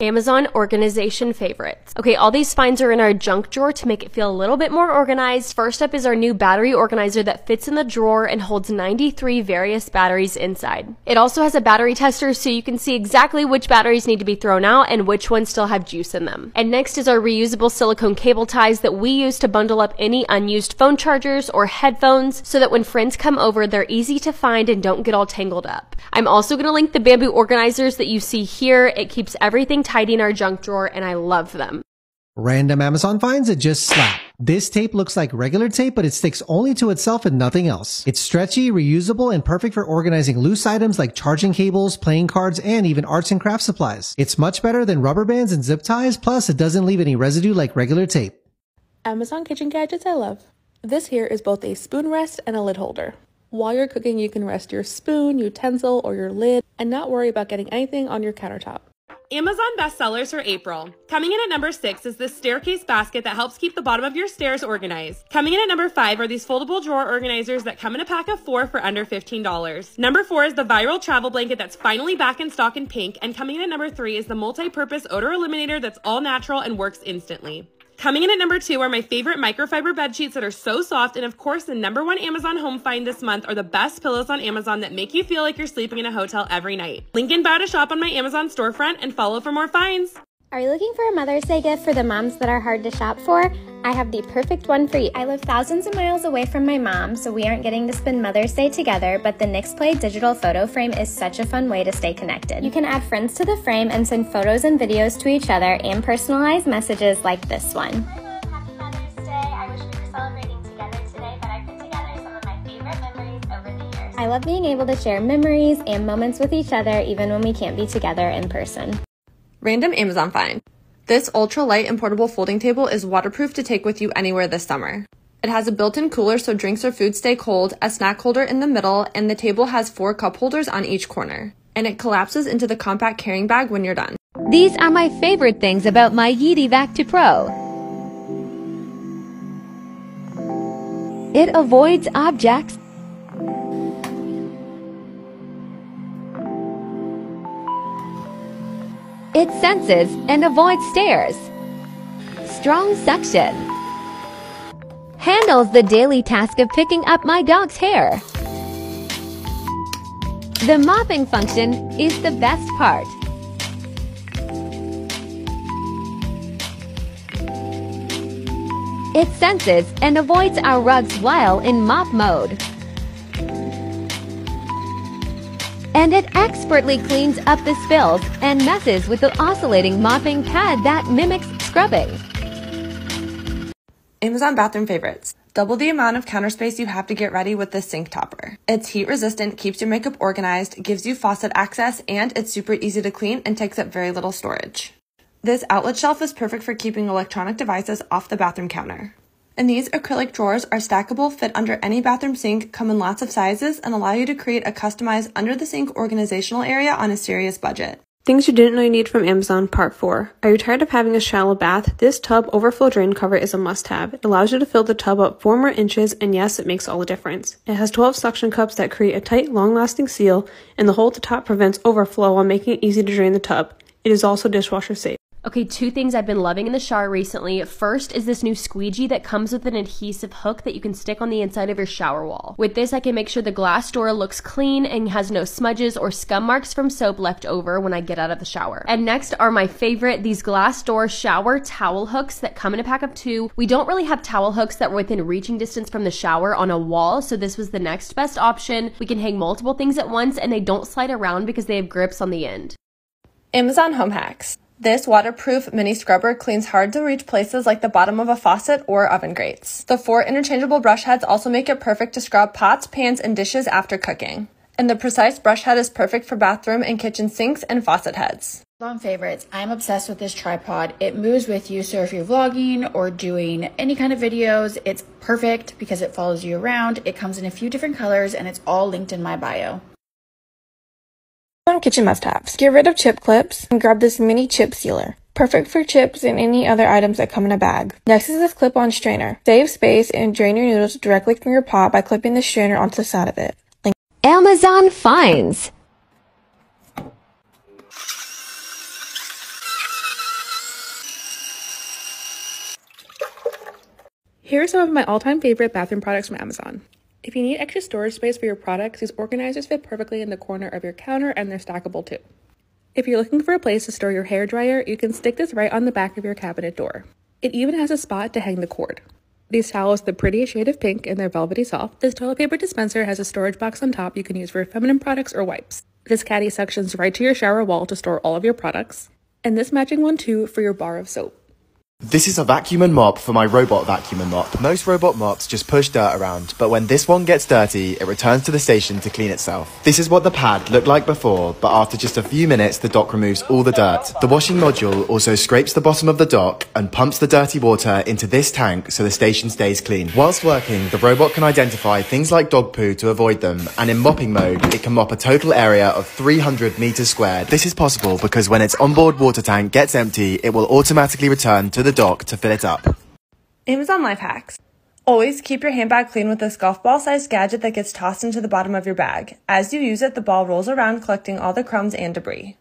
Amazon organization favorites. Okay, all these finds are in our junk drawer to make it feel a little bit more organized. First up is our new battery organizer that fits in the drawer and holds 93 various batteries inside. It also has a battery tester so you can see exactly which batteries need to be thrown out and which ones still have juice in them. And next is our reusable silicone cable ties that we use to bundle up any unused phone chargers or headphones so that when friends come over, they're easy to find and don't get all tangled up. I'm also going to link the bamboo organizers that you see here. It keeps everything tidy in our junk drawer and I love them. Random Amazon finds that just slap. This tape looks like regular tape, but it sticks only to itself and nothing else. It's stretchy, reusable, and perfect for organizing loose items like charging cables, playing cards, and even arts and craft supplies. It's much better than rubber bands and zip ties, plus it doesn't leave any residue like regular tape. Amazon kitchen gadgets I love. This here is both a spoon rest and a lid holder. While you're cooking, you can rest your spoon, utensil, or your lid and not worry about getting anything on your countertop. Amazon bestsellers for April. Coming in at number six is this staircase basket that helps keep the bottom of your stairs organized. Coming in at number five are these foldable drawer organizers that come in a pack of four for under $15. Number four is the viral travel blanket that's finally back in stock in pink. And coming in at number three is the multi-purpose odor eliminator that's all natural and works instantly. Coming in at number two are my favorite microfiber bed sheets that are so soft. And of course, the number one Amazon home find this month are the best pillows on Amazon that make you feel like you're sleeping in a hotel every night. Link in bio to shop on my Amazon storefront and follow for more finds. Are you looking for a Mother's Day gift for the moms that are hard to shop for? I have the perfect one for you. I live thousands of miles away from my mom, so we aren't getting to spend Mother's Day together, but the Nixplay digital photo frame is such a fun way to stay connected. You can add friends to the frame and send photos and videos to each other and personalize messages like this one. Happy Mother's Day. I wish we were celebrating together today, but I put together some of my favorite memories over the years. I love being able to share memories and moments with each other even when we can't be together in person. Random Amazon find. This ultra light and portable folding table is waterproof to take with you anywhere this summer. It has a built-in cooler so drinks or food stay cold, a snack holder in the middle, and the table has four cup holders on each corner. And it collapses into the compact carrying bag when you're done. These are my favorite things about my Yeedi Vac2 Pro. It avoids objects It senses and avoids stairs. Strong suction. Handles the daily task of picking up my dog's hair. The mopping function is the best part. It senses and avoids our rugs while in mop mode. And it expertly cleans up the spills and messes with the oscillating mopping pad that mimics scrubbing. Amazon bathroom favorites. Double the amount of counter space you have to get ready with this sink topper. It's heat resistant, keeps your makeup organized, gives you faucet access, and it's super easy to clean and takes up very little storage. This outlet shelf is perfect for keeping electronic devices off the bathroom counter. And these acrylic drawers are stackable, fit under any bathroom sink, come in lots of sizes, and allow you to create a customized under the sink organizational area on a serious budget. Things you didn't know you need from Amazon Part 4. Are you tired of having a shallow bath? This tub overflow drain cover is a must have. It allows you to fill the tub up 4 more inches, and yes, it makes all the difference. It has 12 suction cups that create a tight, long lasting seal, and the hole at the top prevents overflow while making it easy to drain the tub. It is also dishwasher safe. Okay, two things I've been loving in the shower recently. First is this new squeegee that comes with an adhesive hook that you can stick on the inside of your shower wall. With this, I can make sure the glass door looks clean and has no smudges or scum marks from soap left over when I get out of the shower. And next are my favorite, these glass door shower towel hooks that come in a pack of two. We don't really have towel hooks that were within reaching distance from the shower on a wall, so this was the next best option. We can hang multiple things at once and they don't slide around because they have grips on the end. Amazon Home Hacks. This waterproof mini scrubber cleans hard to reach places like the bottom of a faucet or oven grates. The four interchangeable brush heads also make it perfect to scrub pots, pans, and dishes after cooking. And the precise brush head is perfect for bathroom and kitchen sinks and faucet heads. On favorites, I'm obsessed with this tripod. It moves with you, so if you're vlogging or doing any kind of videos, it's perfect because it follows you around. It comes in a few different colors and it's all linked in my bio kitchen must-haves. Get rid of chip clips and grab this mini chip sealer. Perfect for chips and any other items that come in a bag. Next is this clip-on strainer. Save space and drain your noodles directly from your pot by clipping the strainer onto the side of it. Link Amazon finds. Here are some of my all-time favorite bathroom products from Amazon. If you need extra storage space for your products, these organizers fit perfectly in the corner of your counter and they're stackable too. If you're looking for a place to store your hair dryer, you can stick this right on the back of your cabinet door. It even has a spot to hang the cord. These towels, the prettiest shade of pink and they're velvety soft. This toilet paper dispenser has a storage box on top you can use for feminine products or wipes. This caddy suctions right to your shower wall to store all of your products. And this matching one too for your bar of soap. This is a vacuum and mop for my robot vacuum and mop. Most robot mops just push dirt around, but when this one gets dirty, it returns to the station to clean itself. This is what the pad looked like before, but after just a few minutes, the dock removes all the dirt. The washing module also scrapes the bottom of the dock and pumps the dirty water into this tank so the station stays clean. Whilst working, the robot can identify things like dog poo to avoid them, and in mopping mode, it can mop a total area of 300 meters squared. This is possible because when its onboard water tank gets empty, it will automatically return to the dock to fill it up. Amazon life hacks. Always keep your handbag clean with this golf ball sized gadget that gets tossed into the bottom of your bag. As you use it, the ball rolls around collecting all the crumbs and debris.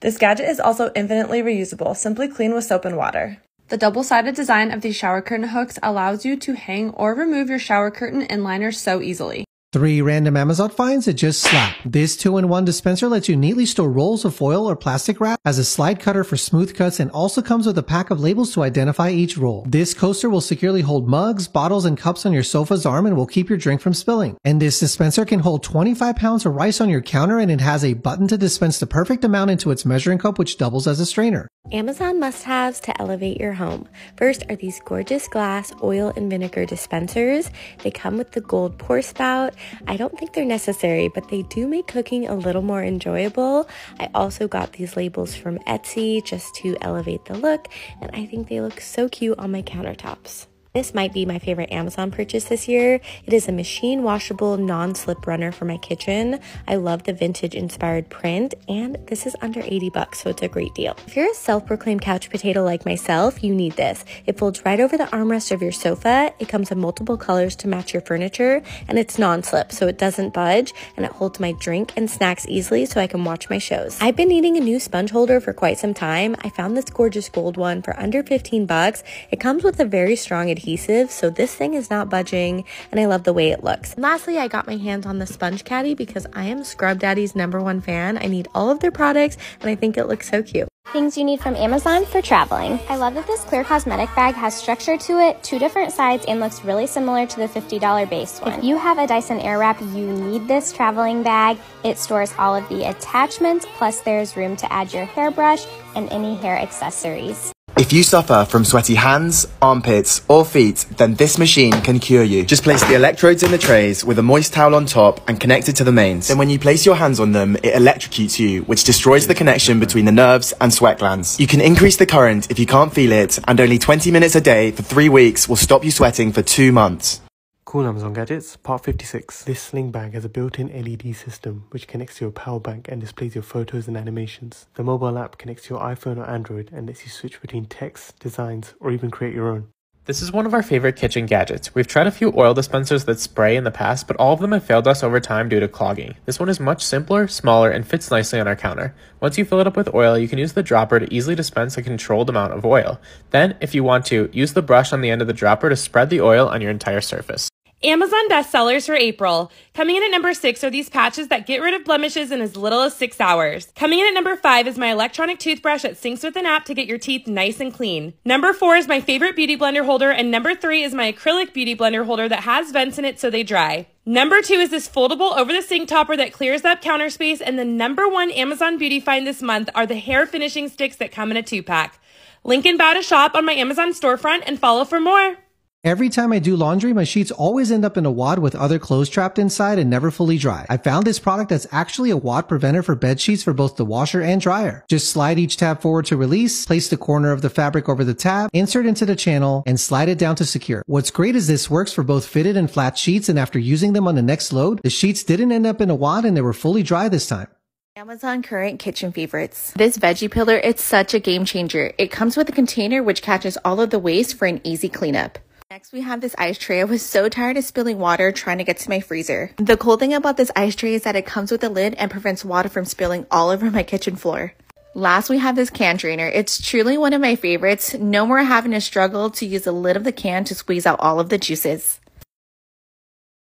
This gadget is also infinitely reusable. Simply clean with soap and water. The double sided design of these shower curtain hooks allows you to hang or remove your shower curtain and liner so easily. Three random Amazon finds that just slap. This two-in-one dispenser lets you neatly store rolls of foil or plastic wrap, has a slide cutter for smooth cuts, and also comes with a pack of labels to identify each roll. This coaster will securely hold mugs, bottles, and cups on your sofa's arm and will keep your drink from spilling. And this dispenser can hold 25 pounds of rice on your counter and it has a button to dispense the perfect amount into its measuring cup which doubles as a strainer. Amazon must-haves to elevate your home. First are these gorgeous glass oil and vinegar dispensers. They come with the gold pour spout. I don't think they're necessary, but they do make cooking a little more enjoyable. I also got these labels from Etsy just to elevate the look, and I think they look so cute on my countertops. This might be my favorite Amazon purchase this year. It is a machine washable non slip runner for my kitchen. I love the vintage inspired print and this is under 80 bucks, so it's a great deal. If you're a self proclaimed couch potato like myself, you need this. It folds right over the armrest of your sofa. It comes in multiple colors to match your furniture and it's non slip, so it doesn't budge and it holds my drink and snacks easily so I can watch my shows. I've been needing a new sponge holder for quite some time. I found this gorgeous gold one for under 15 bucks. It comes with a very strong adhesive adhesive, so this thing is not budging, and I love the way it looks. And lastly, I got my hands on the Sponge Caddy because I am Scrub Daddy's number one fan. I need all of their products, and I think it looks so cute. Things you need from Amazon for traveling. I love that this clear cosmetic bag has structure to it, two different sides, and looks really similar to the $50 Béis one. If you have a Dyson Airwrap, you need this traveling bag. It stores all of the attachments, plus there's room to add your hairbrush and any hair accessories. If you suffer from sweaty hands, armpits, or feet, then this machine can cure you. Just place the electrodes in the trays with a moist towel on top and connect it to the mains. Then when you place your hands on them, it electrocutes you, which destroys the connection between the nerves and sweat glands. You can increase the current if you can't feel it, and only 20 minutes a day for three weeks will stop you sweating for two months. Cool Amazon gadgets, part 56. This sling bag has a built-in LED system which connects to your power bank and displays your photos and animations. The mobile app connects to your iPhone or Android and lets you switch between text, designs, or even create your own. This is one of our favorite kitchen gadgets. We've tried a few oil dispensers that spray in the past, but all of them have failed us over time due to clogging. This one is much simpler, smaller, and fits nicely on our counter. Once you fill it up with oil, you can use the dropper to easily dispense a controlled amount of oil. Then, if you want to, use the brush on the end of the dropper to spread the oil on your entire surface. Amazon bestsellers for April. Coming in at number six are these patches that get rid of blemishes in as little as six hours. Coming in at number five is my electronic toothbrush that syncs with an app to get your teeth nice and clean. Number four is my favorite beauty blender holder, and number three is my acrylic beauty blender holder that has vents in it so they dry. Number two is this foldable over the sink topper that clears up counter space, and the number one Amazon beauty find this month are the hair finishing sticks that come in a two pack. Link in bow to shop on my Amazon storefront and follow for more. Every time I do laundry, my sheets always end up in a wad with other clothes trapped inside and never fully dry. I found this product that's actually a wad preventer for bed sheets for both the washer and dryer. Just slide each tab forward to release, place the corner of the fabric over the tab, insert into the channel, and slide it down to secure. What's great is this works for both fitted and flat sheets, and after using them on the next load, the sheets didn't end up in a wad and they were fully dry this time. Amazon current kitchen favorites. This veggie pillar, it's such a game changer. It comes with a container which catches all of the waste for an easy cleanup. Next, we have this ice tray. I was so tired of spilling water trying to get to my freezer. The cool thing about this ice tray is that it comes with a lid and prevents water from spilling all over my kitchen floor. Last, we have this can drainer. It's truly one of my favorites. No more having to struggle to use the lid of the can to squeeze out all of the juices.